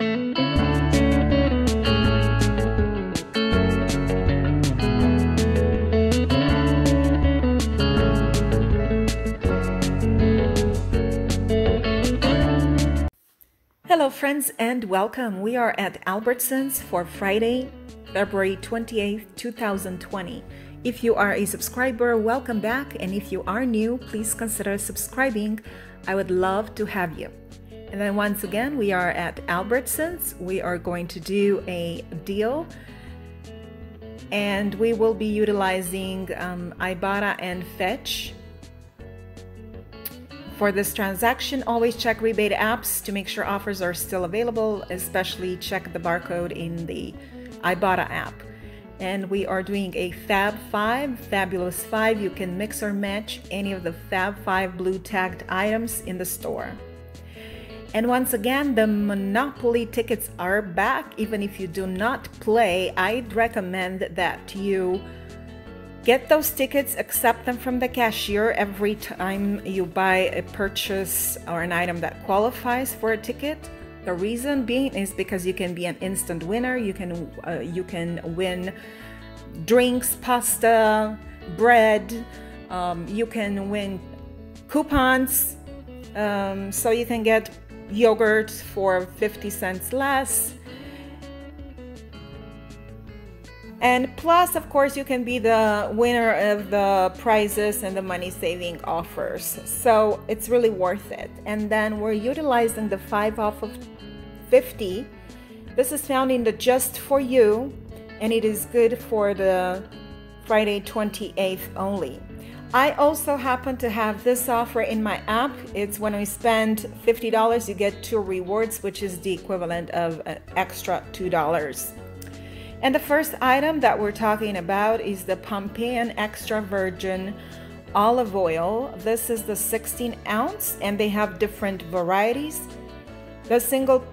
Hello, friends, and welcome. We are at Albertsons for Friday, February 28th, 2020. If you are a subscriber, welcome back. And if you are new, please consider subscribing. I would love to have you. And then once again, we are at Albertsons. We are going to do a deal and we will be utilizing um, Ibotta and Fetch for this transaction, always check rebate apps to make sure offers are still available, especially check the barcode in the Ibotta app. And we are doing a Fab 5, Fabulous 5. You can mix or match any of the Fab 5 blue tagged items in the store. And once again, the Monopoly tickets are back. Even if you do not play, I'd recommend that you Get those tickets, accept them from the cashier every time you buy a purchase or an item that qualifies for a ticket. The reason being is because you can be an instant winner. You can uh, you can win drinks, pasta, bread. Um, you can win coupons, um, so you can get yogurt for 50 cents less. And plus, of course, you can be the winner of the prizes and the money saving offers. So it's really worth it. And then we're utilizing the 5 off of 50. This is found in the Just For You, and it is good for the Friday 28th only. I also happen to have this offer in my app. It's when we spend $50, you get two rewards, which is the equivalent of an extra $2. And the first item that we're talking about is the Pompeian Extra Virgin Olive Oil. This is the 16 ounce, and they have different varieties. The single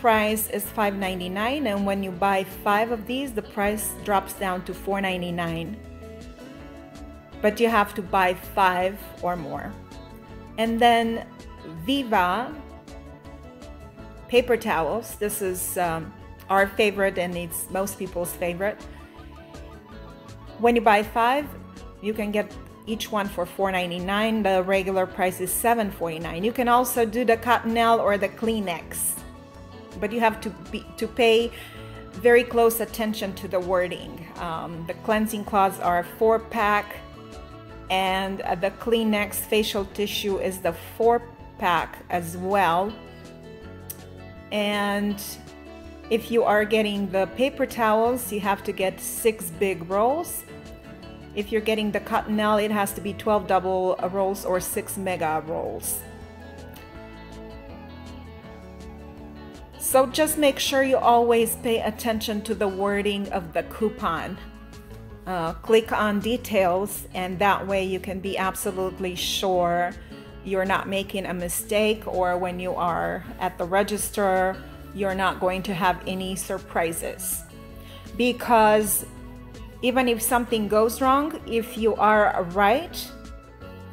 price is $5.99, and when you buy five of these, the price drops down to $4.99. But you have to buy five or more. And then Viva paper towels. This is um, our favorite and it's most people's favorite. When you buy five, you can get each one for $4.99. The regular price is $7.49. You can also do the Cottonelle or the Kleenex, but you have to be to pay very close attention to the wording. Um, the cleansing cloths are four pack, and the Kleenex facial tissue is the four pack as well. And if you are getting the paper towels, you have to get six big rolls. If you're getting the Cottonelle, it has to be 12 double rolls or six mega rolls. So just make sure you always pay attention to the wording of the coupon. Uh, click on details and that way you can be absolutely sure you're not making a mistake or when you are at the register you're not going to have any surprises. Because even if something goes wrong, if you are right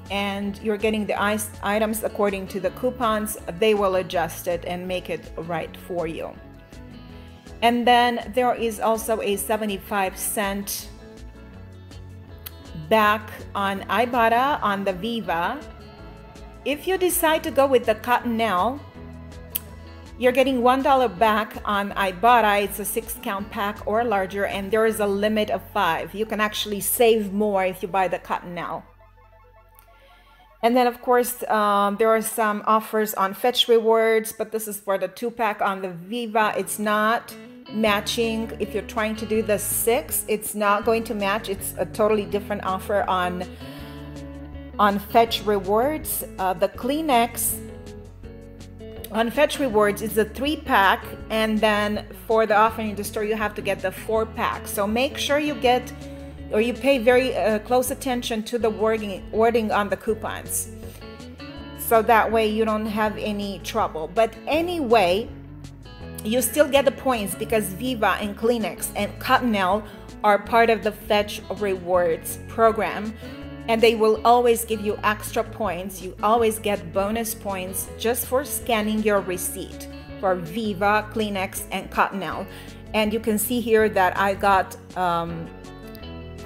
and you're getting the items according to the coupons, they will adjust it and make it right for you. And then there is also a 75 cent back on Ibotta on the Viva. If you decide to go with the Cottonelle, you're getting $1 back on Ibotta. It's a six count pack or larger, and there is a limit of five. You can actually save more if you buy the Cottonelle. And then, of course, um, there are some offers on Fetch Rewards, but this is for the two pack on the Viva. It's not matching. If you're trying to do the six, it's not going to match. It's a totally different offer on on Fetch Rewards. Uh, the Kleenex on Fetch Rewards is a three pack, and then for the offering in the store, you have to get the four pack. So make sure you get or you pay very uh, close attention to the wording, wording on the coupons. So that way you don't have any trouble. But anyway, you still get the points because Viva and Kleenex and Cottonelle are part of the Fetch Rewards program and they will always give you extra points. You always get bonus points just for scanning your receipt for Viva, Kleenex, and Cottonelle. And you can see here that I got um,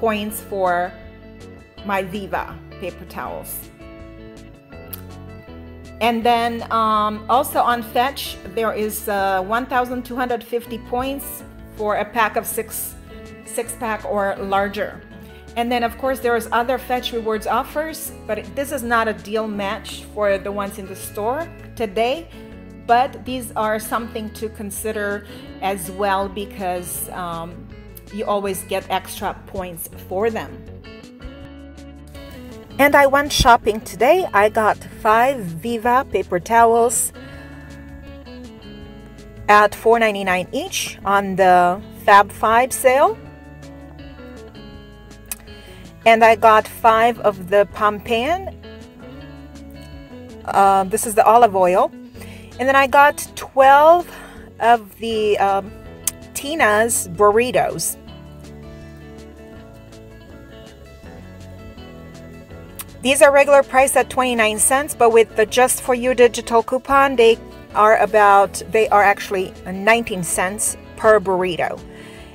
points for my Viva paper towels. And then um, also on Fetch, there is uh, 1,250 points for a pack of six, six pack or larger. And then of course there's other Fetch Rewards offers, but this is not a deal match for the ones in the store today. But these are something to consider as well because um, you always get extra points for them. And I went shopping today. I got five Viva paper towels at $4.99 each on the Fab 5 sale. And I got five of the Pompeian. Uh, this is the olive oil. And then I got 12 of the um, Tina's burritos. These are regular price at 29 cents, but with the Just For You digital coupon, they are about, they are actually 19 cents per burrito.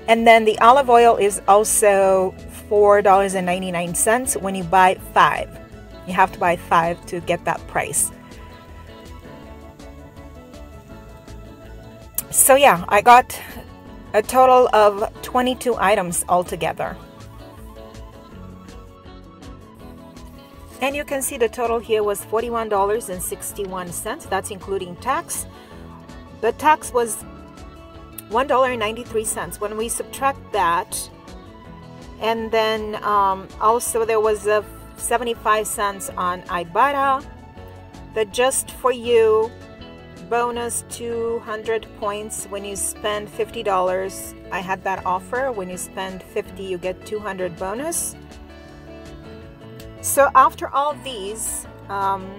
And then the olive oil is also $4.99 when you buy five. You have to buy five to get that price. So yeah, I got a total of 22 items altogether. And you can see the total here was $41.61. That's including tax. The tax was $1.93. When we subtract that, and then um, also there was a 75 cents on Ibotta. The Just For You bonus 200 points when you spend $50. I had that offer. When you spend 50 you get 200 bonus. So after all these, um,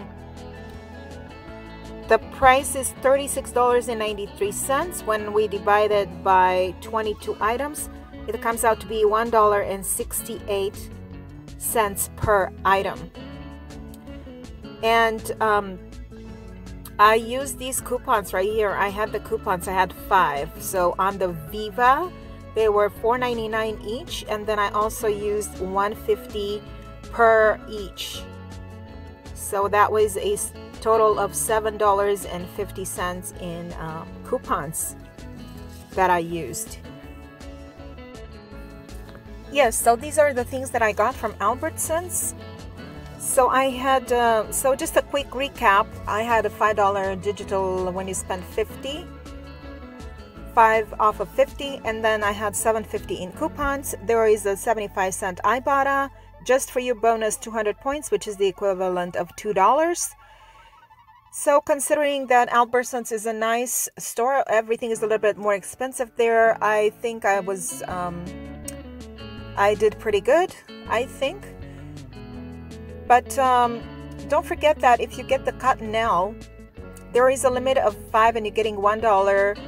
the price is $36.93. When we divide it by 22 items, it comes out to be $1.68 per item. And um, I used these coupons right here. I had the coupons, I had five. So on the Viva, they were $4.99 each. And then I also used 150 per each. So that was a total of $7.50 in uh, coupons that I used. Yes, so these are the things that I got from Albertsons. So I had, uh, so just a quick recap. I had a $5 digital when you spend 50 5 off of 50 and then I had 750 in coupons. There is a 75 cent Ibotta just for you bonus 200 points, which is the equivalent of $2. So considering that Albertsons is a nice store, everything is a little bit more expensive there. I think I was, um, I did pretty good, I think. But um, don't forget that if you get the Cottonelle, there is a limit of five and you're getting $1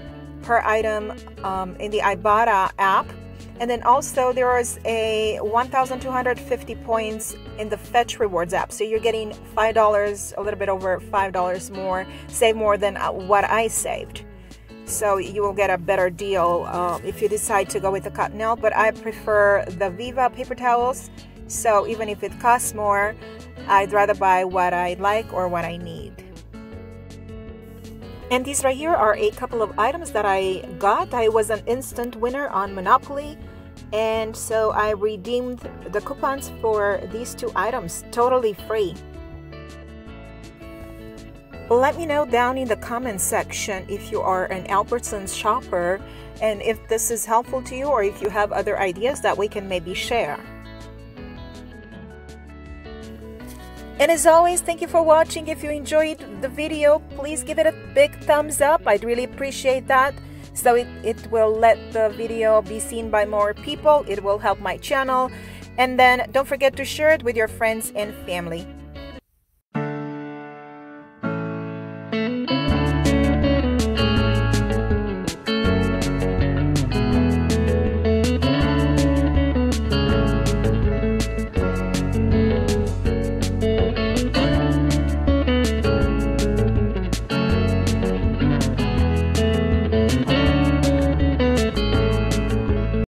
per item um, in the Ibotta app. And then also there is a 1,250 points in the Fetch Rewards app. So you're getting $5, a little bit over $5 more, save more than uh, what I saved. So you will get a better deal uh, if you decide to go with the Cottonelle. But I prefer the Viva paper towels. So even if it costs more, I'd rather buy what I like or what I need. And these right here are a couple of items that I got. I was an instant winner on Monopoly and so I redeemed the coupons for these two items totally free. Let me know down in the comment section if you are an Albertsons shopper and if this is helpful to you or if you have other ideas that we can maybe share. And as always, thank you for watching. If you enjoyed the video, please give it a big thumbs up. I'd really appreciate that so it, it will let the video be seen by more people. It will help my channel. And then don't forget to share it with your friends and family